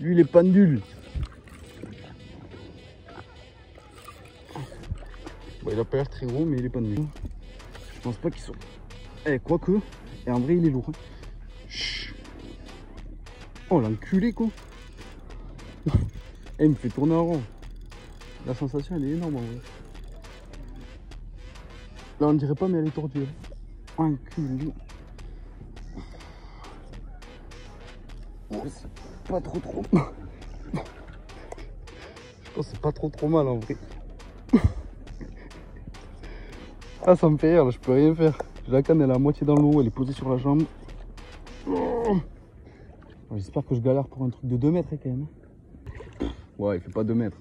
Lui, il est pendule. Bon, il a pas l'air très gros, mais il est pendule. Je pense pas qu'ils sont. Eh, quoique. Et en vrai, il est lourd. hein. Chut. Oh, l'enculé, quoi. Eh, il me fait tourner en rond. La sensation, elle est énorme, en vrai. Là, on dirait pas, mais elle est tordue. hein. Enculé. C'est pas trop trop. Je pense c'est pas trop trop mal en vrai. Ah, ça me fait rire, là, je peux rien faire. La canne, elle est à moitié dans l'eau, elle est posée sur la jambe. Oh. J'espère que je galère pour un truc de 2 mètres hein, quand même. Ouais, il fait pas 2 mètres.